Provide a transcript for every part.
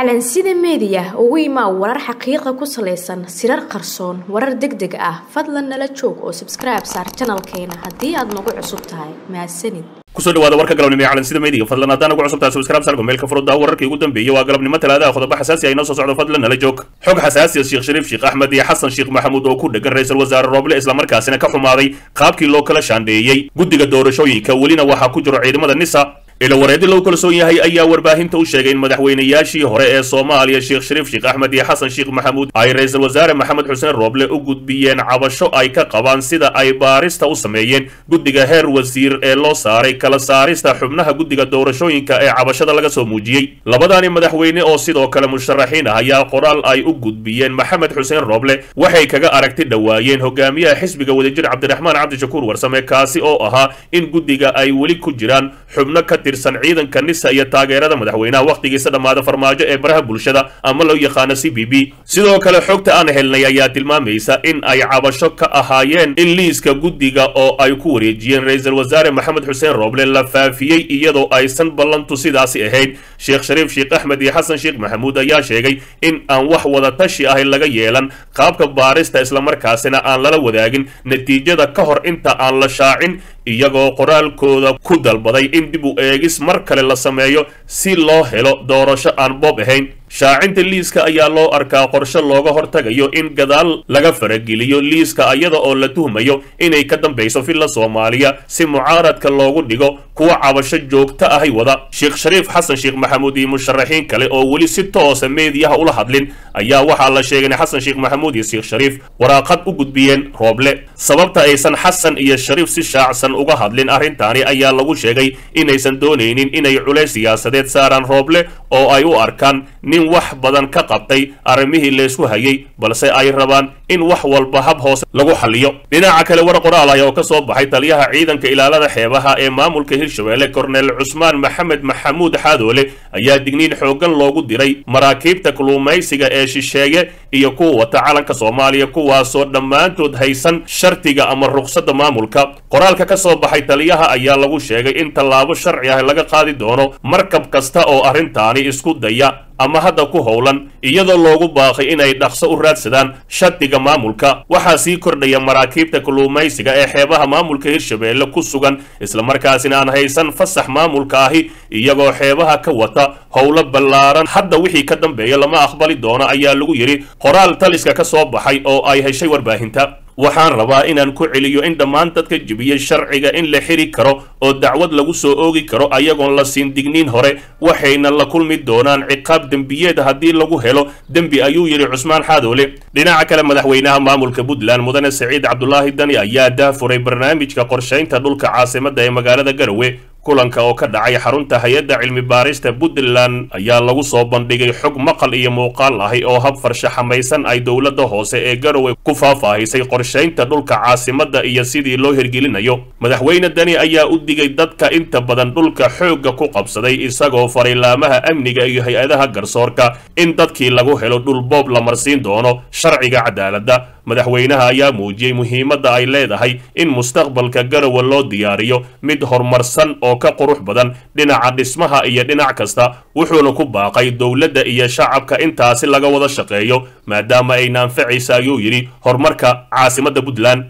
calansida meediya ugu imaa warar xaqiiqa ku salaysan sirar qarsoon warar deg deg ah. Fadlan nala joog oo sabskribe saar janalkeena haddii aad nagu cusub tahay. Mahadsanid ku soo dhawaada warka galabnimo ee calansida meediga fadlan haddaan ugu cusubtahay subscribe sargo meelka furudda wararkii ugu dambeeyey waa galabnimo talaadaha qodobo xasaasi ah inoo soo socdo. Fadlan nala joog. Xog xasaasi ah sheekh shariif sheekh axmed iyo xasan sheekh maxamuud oo ku dhegan ra'iisul wasaare rooble islamarkaasina ka xumaaday qaabkii loo kala shaandheeyey. Guddiga doorashooyinka welina waxaa ku jiro ciidamada nisa ila wareedi loo kalsoon yahay ayaa warbaahinta u sheegay in madaxweynayaashii hore ee soomaaliya sheekh shariif sheekh axmed iyo xasan sheekh maxamuud ay ra'iisul wasaare maxamed xuseen rooble u gudbiyeen cabasho ay ka qabaan sida ay baarista u sameeyeen guddiga heer wasiir ee loo saaray kala saarista xubnaha guddiga doorashooyinka ee cabashada laga soo muujiyey labadaani madaxweyne oo sidoo kale musharaxiin ah ayaa qoraal ay u gudbiyeen maxamed xuseen rooble waxay kaga aragti dhowaayeen hogaamiyaha xisbiga wadajir cabdiraxmaan cabdishakuur warsame kaasi oo ahaa in guddiga ay weli ku jiraan xubno ka ciidanka nisa iyo taageerada madaxweynaha wakhtigiisa dhammaada farmaajo ee baraha bulshada ama loo yaqaano c b b. Sidoo kale xogta aan helnay ayaa tilmaamaysa in ay cabasho ka ahaayeen in liiska guddiga oo ay ku wareejiyeen ra'iisul wasaare maxamed xuseen rooble la faafiyey iyadoo aysan ballantu sidaasi ahayn. Sheekh shariif sheekh axmed iyo xasan sheekh maxamuud ayaa sheegay in aan wax wada tashi ahay laga yeelan qaabka baarista islamarkaasina aan lala wadaagin natiijada ka hor inta aan la shaacin iyagoo qoraalkooda ku dalbaday in dib u eegis mar kale la sameeyo si loo helo doorasho aan boob ahayn shaacinta liiska ayaa loo arkaa qorshe looga hortagayo in gadaal laga farageliyo liiska iyada oo la tuhmayo inay ka dambayso villa soomaaliya. Si mucaaradka loogu dhigo kuwa cabasho joogto ahay wada. Sheekh shariif xasan sheekh maxamuud iyo musharaxiin kale oo weli si toosa meediyaha ula hadlin ayaa waxaa la sheegay xasan sheekh maxamuud iyo sheekh shariif waraaqad u gudbiyeen rooble. Sababta aysan xasan iyo shariif si shaacsan uga hadlin arrintaani ayaa lagu sheegay inaysan doonaynin inay culays siyaasadeed saaraan rooble oo ay u arkaan nin wax badan ka qabtay arrimihii laysku hayay balse ay rabaan in wax walba hab hoose lagu xalliyo. Dhinaca kale war qoraal ah oo ka soo baxay taliyaha ciidanka ilaalada xeebaha ee maamulka hirshabelle korneel cusmaan maxamed maxamuud xaadoole ayaa digniin xooggan loogu diray maraakiibta kuluumaysiga ee shisheeye iyo kuwa wata calanka soomaaliya kuwaasoo dhammaantood haysan shartiga ama ruqsadda maamulka. Qoraalka ka soo baxay taliyaha ayaa lagu sheegay in tallaabo sharci ah laga qaadi doono markab kasta oo arrintaani isku daya ama hadda ku howlan iyadoo loogu baaqay inay dhaqso u raadsadaan shatiga maamulka waxaa sii kordhaya maraakiibta kuluumaysiga ee xeebaha maamulka hirshabelle ku sugan islamarkaasina aan haysan fasax maamulka ahi iyagoo xeebaha ka wata howlo ballaaran. Hadda wixii ka dambeeya lama aqbali doono ayaa lagu yidhi qoraal taliska ka soo baxay oo ay heshay warbaahinta waxaan rabaa inaan ku celiyo in dhammaan dadka jebiyey sharciga in la xiri karo oo dacwad lagu soo oogi karo ayagoon la siin digniin hore waxayna la kulmi doonaan ciqaab dembiyeed haddii lagu helo. Dembi ayuu yidhi cusmaan xaadoole. Dhinaca kale madaxweynaha maamulka puntland mudane saciid cabdulaahi dani ayaa daafuray barnaamijka qorshaynta dhulka caasimadda ee magaalada garowe kulanka oo ka dhacay xarunta hay'adda cilmi baarista puntland ayaa lagu soo bandhigay xog maqal iyo muuqaal ahi oo hab farshaxamaysan ay dowladda hoose ee garowe ku faahfaahisay qorshaynta dhulka caasimadda iyo sidii loo hirgelinayo. Madaxweyne dani ayaa u digay dadka inta badan dhulka xoogga ku qabsaday isagoo farilaamaha amniga iyo hay'adaha garsoorka in dadkii lagu helo dhul boob la marsiin doono sharciga cadaaladda madaxweynaha ayaa muujiyey muhiimadda ay leedahay in mustaqbalka garowe loo diyaariyo mid horumarsan oo ka qurux badan dhinaca dhismaha iyo dhinac kasta wuxuuna ku baaqay dowladda iyo shacabka intaasi laga wada shaqeeyo maadaama ay naanfacaysa ayuu yidhi horumarka caasimadda puntland.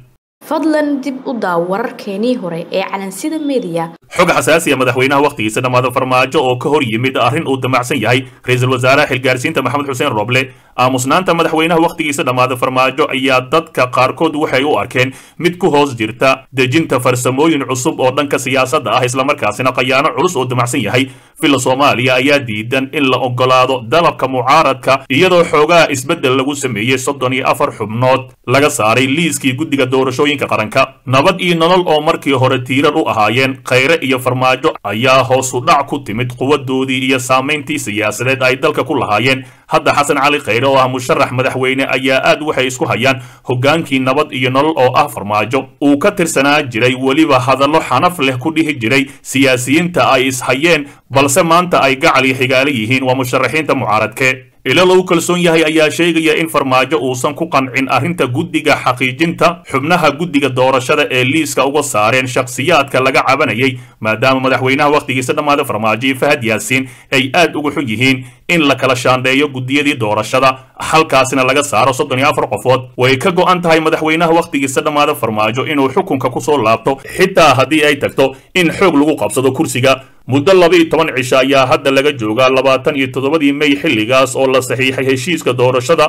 Fadlan dib u daaw wararkeenii hore ee calansida meediya xog xasaasiya madaxweynaha wakhtigiisa dhammaada farmaajo oo ka hor yimid arrin uu damacsan yahay ra'iisul wasaaraha xilgaarsiinta maxamed xuseen rooble aamusnaanta madaxweynaha wakhtigiisa dhammaada farmaajo ayaa dadka qaarkood waxay u arkeen mid ku hoos jirta dejinta farsamooyin cusub oo dhanka siyaasadda ah islamarkaasina khayaano culus oo damacsan yahay. Villa soomaaliya ayaa diidan in la ogolaado dalabka mucaaradka iyadoo xoogaha isbeddel lagu sameeyey soddon iyo afar xubnood laga saaray liiskii guddiga doorashooyinka qaranka. Nabad iyo nolol oo markii hore tiirar u ahaayeen khayre iyo farmaajo ayaa hoosu dhac ku timid quwadoodii iyo saamayntii siyaasadeed ay dalka ku lahaayeen hadda xasan cali khayre oo ah musharax madaxweyne ayaa aad waxay isku hayaan hoggaankii nabad iyo nolol oo ah farmaajo. Uu ka tirsanaa jiray weliba hadallo xanaf leh ku dhihi jiray siyaasiyiinta ay ishayeen balse maanta ay gacal iyo xigaale yihiin. Waa musharaxiinta mucaaradke ilo lagu kalsoon yahay ayaa sheegaya in farmaajo uusan ku qancin arrinta guddiga xaqiijinta xubnaha guddiga doorashada ee liiska uga saareen shakhsiyaadka laga cabanayay maadaama madaxweynaha wakhtigiisa dhammaada farmaajo iyo fahad yaasiin ay aad uga xun yihiin in la kala shaandheeyo guddiyadii doorashada halkaasina laga saaro soddon iyo afar qofood. Way ka go'an tahay madaxweynaha wakhtigiisa dhammaada farmaajo inuu xukunka ku soo laabto xitaa haddii ay tagto in xoog lagu qabsado kursiga muddo laba iyo toban cisho ayaa hadda laga joogaa labaatan iyo toddobadii mey xilligaas oo la saxiixay heshiiska doorashada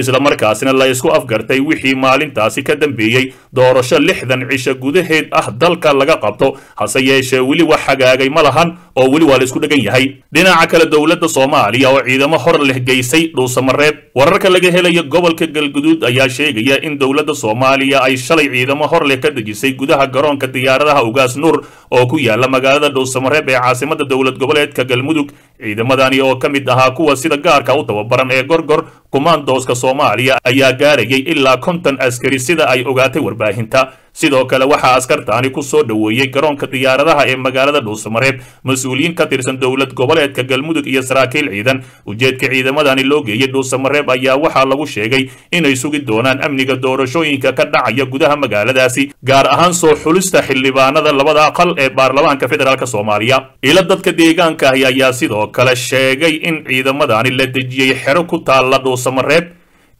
isla markaasina la isku afgartay wixii maalintaasi ka dambeeyey doorasho lixdan cisho gudaheed ah dalka laga qabto hase yeeshee weli wax hagaagay ma lahan oo weli waa la isku dhegan yahay. Dhinaca kale dowladda soomaaliya oo ciidamo hor leh geysay dhuusamareeb wararka laga helayo gobolka galguduud ayaa sheegaya in dowladda soomaaliya ay shalay ciidamo hor leh ka dejisay gudaha garoonka diyaaradaha ugaas nuur oo ku yaalla magaalada dhuusamareeb ee caasimada dowlad goboleedka galmudug. Ciidamadani oo ka mid ahaa kuwa sida gaarka u tababaran ee gorgor kumaandooska soomaaliya ayaa gaarayay ilaa konton askari sida ay ogaatay warbaahinta sidoo kale waxaa askartaani ku soo dhoweeyey garoonka diyaaradaha ee magaalada dhuusamareeb mas'uuliyiin ka tirsan dowlad goboleedka galmudug iyo saraakiil ciidan. Ujeedka ciidamadani loo geeyey dhuusamareeb ayaa waxaa lagu sheegay inay sugi doonaan amniga doorashooyinka ka dhacaya gudaha magaaladaasi gaar ahaan soo xulista xildhibaanada labada aqal ee baarlamaanka federaalk soomaaliya. Ilo dadka deegaanka ahi ayaa sidoo kale sheegay in ciidamadani la dejiyey xero ku taalla dhuusamareeb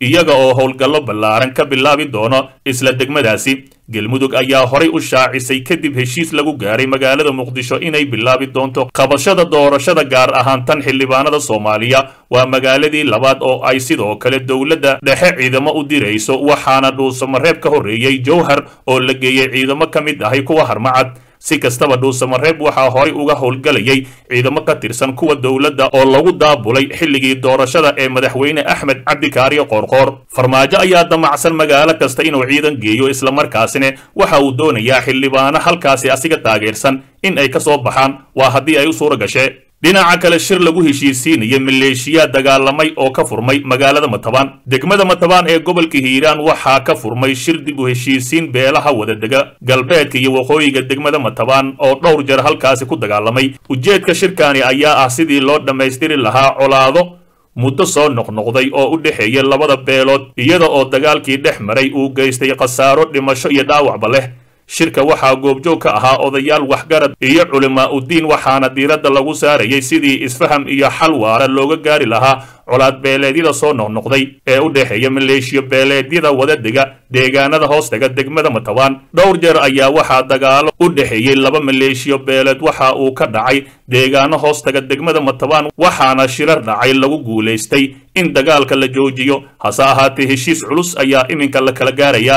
iyaga oo howlgallo ballaaran ka bilaabi doono isla degmadaasi. Galmudug ayaa horay u shaacisay kadib heshiis lagu gaaray magaalada muqdisho inay bilaabi doonto qabashada doorashada gaar ahaan tan xildhibaanada soomaaliya. Waa magaaladii labaad oo ay sidoo kale dowladda dhexe ciidamo u dirayso waxaana dhuusamareeb ka horreeyey jowhar oo la geeyey ciidamo ka mid ahay kuwa harmacad si kastaba dhuusamareeb waxaa horay uga howlgalayay ciidamo ka tirsan kuwa dowladda oo lagu daabulay xilligii doorashada ee madaxweyne axmed cabdikaariyo qoorqoor. Farmaajo ayaa damacsan magaalo kasta inuu ciidan geeyo islamarkaasina waxa uu doonayaa xildhibaano halkaasi asiga taageersan in ay ka soo baxaan. Waa haddii ay u suura gashee dhinaca kale shir lagu heshiisiinaya maleeshiyaa dagaalamay oo ka furmay magaalada matabaan degmada matabaan ee gobolka hiiraan waxaa ka furmay shir dib u heshiisiin beelaha wadadega galbeedka iyo waqooyiga degmada matabaan oo dhowr jeer halkaasi ku dagaalamay. Ujeedka shirkaani ayaa ah sidii loo dhammaystiri lahaa colaado muddo soo noqnoqday oo u dhexeeya labada beelood iyada oo dagaalkii dhex maray uu geystay khasaaro dhimasho iyo dhaawacba leh shirka waxaa goobjoog ka ahaa odayaal waxgarad iyo culimaa uddiin waxaana diiradda lagu saarayay sidii isfaham iyo xal waara looga gaari lahaa colaad beeleedyada soo noqnoqday ee u dhexeeya maleeshiyo beeleedyada wadadega deegaanada hoostaga degmada matabaan dhowr jeer ayaa waxaa dagaalo u dhexeeyey laba maleeshiyo beeleed waxa uu ka dhacay deegaano hoostaga degmada matabaan waxaana shirar dhacay lagu guulaystay. In dagaalka la joojiyo hase ahaatee heshiis culus ayaa iminka la kala gaaraya